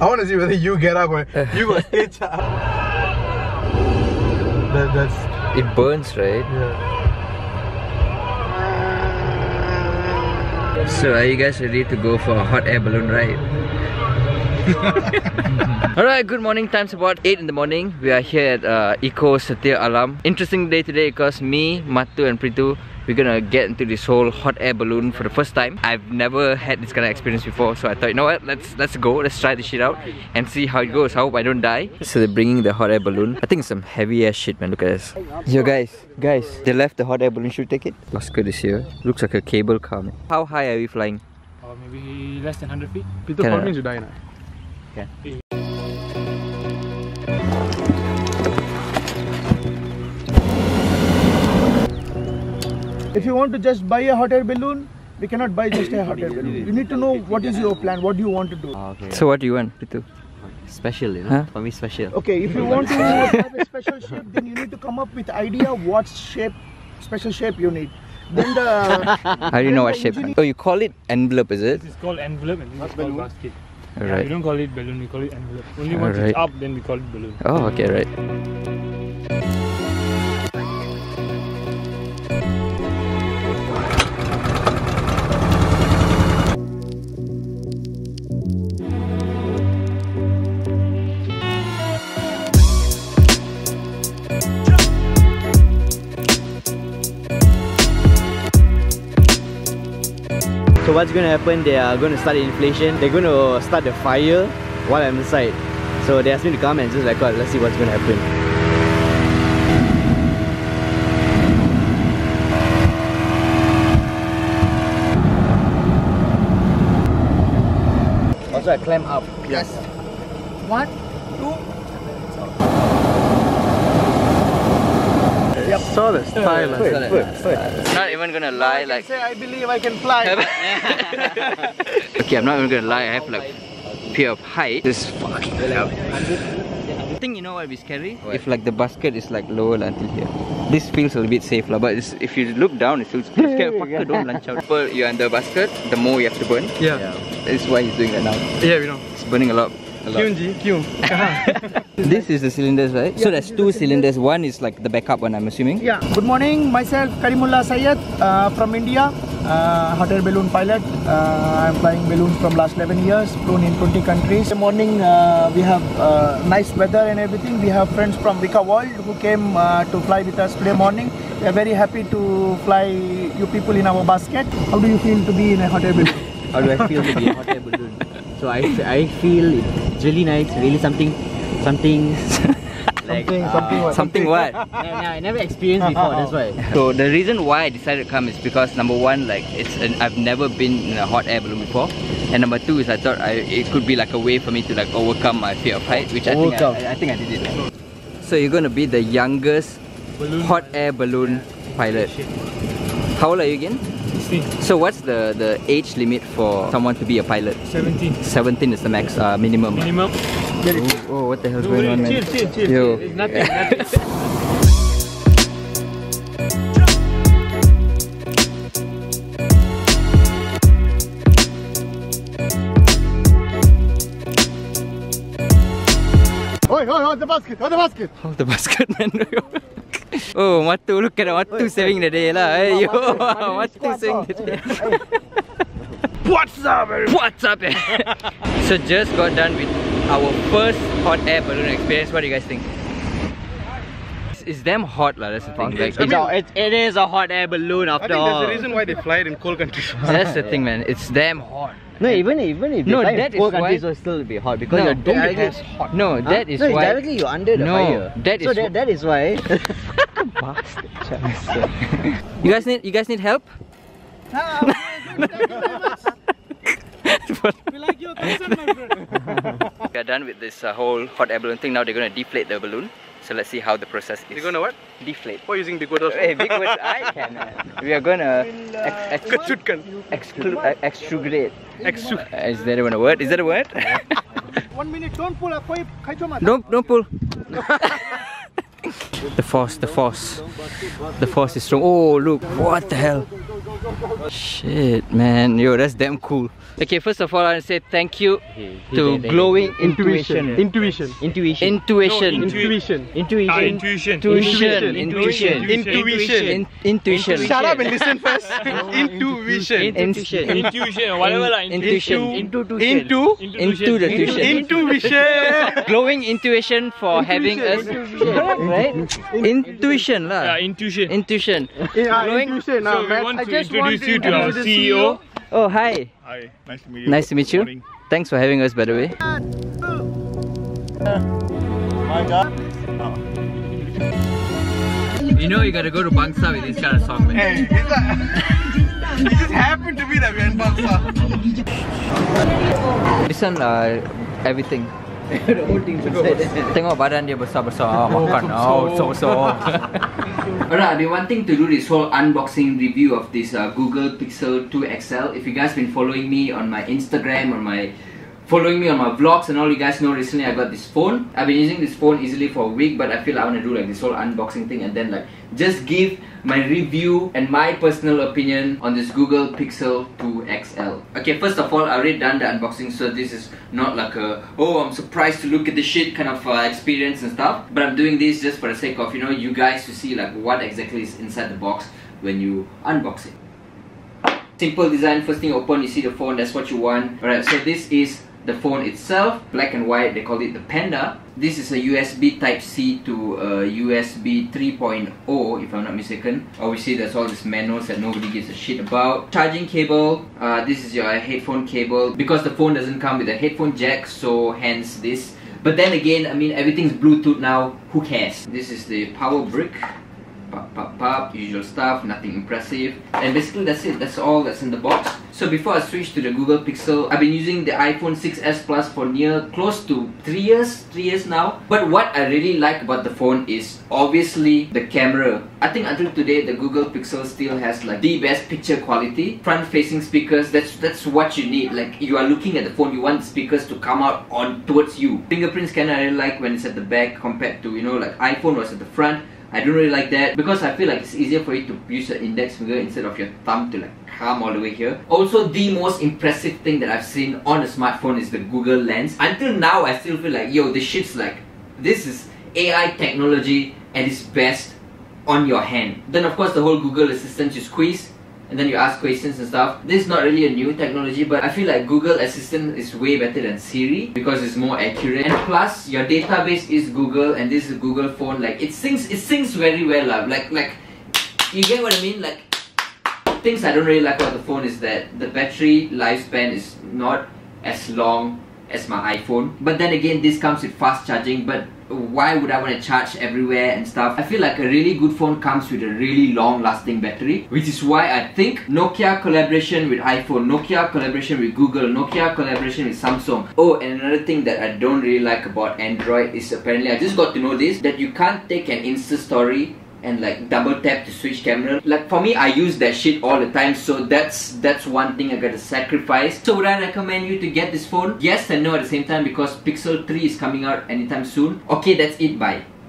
I want to see whether you get up or you go hitch up. That, that's It burns, right? yeah. So are you guys ready to go for a hot air balloon ride? Alright, good morning. Time's about 8 in the morning. We are here at uh, Eco Setia Alam. Interesting day today because me, Matu and Pritu, we're gonna get into this whole hot air balloon for the first time. I've never had this kind of experience before, so I thought, you know what, let's let's go, let's try this shit out and see how it goes. I hope I don't die. So they're bringing the hot air balloon. I think it's some heavy ass shit, man. Look at this. Yo, guys, guys, they left the hot air balloon. Should we take it? Oscar is here. Looks like a cable car. Man. How high are we flying? Or maybe less than 100 feet. Peter Can I- Paul means you die now. If you want to just buy a hot air balloon, we cannot buy just a hot air balloon. You need to know what is your plan, what do you want to do. Ah, okay. So what do you want, Pritu? special, you know. Huh? For me, special. Okay, if you want to have a special shape, then you need to come up with idea what shape, special shape you need. Then the How do you know what shape? Oh, you call it envelope, is it? It's called envelope and this is called basket. Yeah, we don't call it balloon, we call it envelope. Only once Alright. it's up, then we call it balloon. Oh, okay, right. So what's going to happen? They are going to start the inflation. They're going to start the fire while I'm inside. So they asked me to come and just record. Let's see what's going to happen. Also, I climb up. yes. One, two. Saw this Thailand. Not even gonna lie, like. Say I believe I can fly. okay, I'm not even gonna lie. I have like fear of height. This fucking hell. I think you know what would be scary? If like the basket is like lower lah until here. This feels a little bit safe lah, but it's, if you look down, it feels pretty scary. Fucker, don't lunch out. But you're under the basket, the more you have to burn. Yeah. This is why he's doing that now. Yeah, we know. It's burning a lot. A lot. Kyun Kyun. This is the cylinders, right? So there's two cylinders. One is like the backup one, I'm assuming. Yeah. Good morning. Myself Karimullah Sayed uh, from India. Uh, hot air balloon pilot. Uh, I'm flying balloons from last 11 years. Flown in 20 countries. This morning uh, we have uh, nice weather and everything. We have friends from Vikar World who came uh, to fly with us today morning. We are very happy to fly you people in our basket. How do you feel to be in a hot air balloon? How do I feel to be a hot air balloon? So I, I feel it's really nice, really something, something like Something, uh, something what? Something what? Yeah, I never experienced before. That's why. So the reason why I decided to come is because number one, like it's an, I've never been in a hot air balloon before, and number two is I thought I, it could be like a way for me to like overcome my fear of height, which I think. I, I, I think I did it. So you're gonna be the youngest Balloon hot air balloon pilot. How old are you again? 16, So what's the the age limit for someone to be a pilot? 17. 17 is the max uh, minimum. Minimum. Oh, oh, what the hell's Don't going on, worry, man? chill, chill, chill. Yo. It's nothing, nothing. Oi, oi, oi, the basket, oi, the basket. Oh, the basket man. oh, Matu, look at Matu saving the day lah. Hey, yo, Matu saving the day. What's up, man? What's up, man? Eh? so just got done with our first hot air balloon experience. What do you guys think? It's, it's damn hot lah. That's the thing. Like, It's a, it, it is a hot air balloon I after think that's all. the reason why they fly it in cold countries. that's the thing, man. It's damn hot. No, even even if No, they fly in that is cold why- countries will still be hot because No, you're don't be directly as hot. No, Huh? that is no, it's why. directly you're under the No, fire. that so that, that is why. You guys need you guys need help? We like your concern, my friend. We are done with this uh, whole hot air balloon thing. Now they're gonna deflate the balloon. So let's see how the process is. You're gonna what? deflate. What using big words? Hey, big words I can. uh, We are gonna ex- ex- Kachutkan. exclu- uh, extrugate. Extru. Uh, is that even a word? Is that a word? One minute, don't pull up. Koi, kaicho don't don't pull. The force, the force, the force is strong. Oh look! What the hell? Shit, man. Yo, that's damn cool. Okay, first of all, I want to say thank you to Glowing Intuition. Intuition. Intuition. Intuition. Intuition. Intuition. Ah, intuition. Intuition. Intuition. Intuition. In- Intuition. Shut up and listen first. Intuition. Intuition. Intuition. Whatever lah. Intuition. Intuition. Into. Into the tuition. Intuition. Glowing Intuition for having us. Correct, right? Intuition Yeah, lah. intuition. Intuition. Yeah, Glowing- intuition. So Nah, we man. want I to just want introduce to you to our introduce the CEO. Oh, hi. Hi, nice to meet you. Nice to meet you. Thanks for having us, by the way. My God. You know you gotta go to Bangsar with this kind of song, man. Hey, it's a- it just happened to be that we're in Bangsar. Listen, uh, everything. The whole there. Tengok badan dia besar-besar ah, makan oh, besar-besar. Alright, I've been wanting to do this whole unboxing review of this uh, Google Pixel 2 XL. If you guys been following me on my Instagram or my following me on my vlogs and all you guys know recently I got this phone. I've been using this phone easily for a week but I feel I want to do like this whole unboxing thing and then like just give my review and my personal opinion on this Google Pixel 2 XL. Okay, first of all, I already done the unboxing so this is not like a oh I'm surprised to look at the shit kind of uh, experience and stuff but I'm doing this just for the sake of you know you guys to see like what exactly is inside the box when you unbox it. Simple design, first thing open, you see the phone, that's what you want. Alright, so this is the phone itself, black and white, they call it the Panda. This is a USB Type-C to USB 3.0 if I'm not mistaken. Obviously there's all these manuals that nobody gives a shit about. Charging cable, uh, this is your headphone cable. Because the phone doesn't come with a headphone jack, so hence this. But then again, I mean everything's Bluetooth now, who cares? This is the power brick pop, pop, pop, usual stuff, nothing impressive. And basically that's it, that's all that's in the box. So before I switch to the Google Pixel, I've been using the iPhone 6s Plus for near close to 3 years, 3 years now. But what I really like about the phone is obviously the camera. I think until today the Google Pixel still has like the best picture quality. Front facing speakers, that's that's what you need. Like you are looking at the phone, you want the speakers to come out on towards you. Fingerprint scanner I really like when it's at the back compared to you know like iPhone was at the front. I don't really like that because I feel like it's easier for you to use your index finger instead of your thumb to like come all the way here. Also, the most impressive thing that I've seen on a smartphone is the Google Lens. Until now, I still feel like, yo, this shit's like, this is AI technology at its best on your hand. Then of course the whole Google Assistant you squeeze and then you ask questions and stuff. This is not really a new technology, but I feel like Google Assistant is way better than Siri because it's more accurate. And plus, your database is Google, and this is a Google phone. Like it syncs, it syncs very well. lah. Like like, you get what I mean? Like things I don't really like about the phone is that the battery lifespan is not as long as my iPhone. But then again, this comes with fast charging. But why would I want to charge everywhere and stuff? I feel like a really good phone comes with a really long lasting battery, which is why I think Nokia collaboration with iPhone, Nokia collaboration with Google, Nokia collaboration with Samsung. Oh, and another thing that I don't really like about Android is apparently I just got to know this that you can't take an Insta story and like double tap to switch camera. Like for me i use that shit all the time so that's that's one thing i gotta sacrifice. So would i recommend you to get this phone? Yes and no at the same time because pixel 3 is coming out anytime soon. Okay that's it bye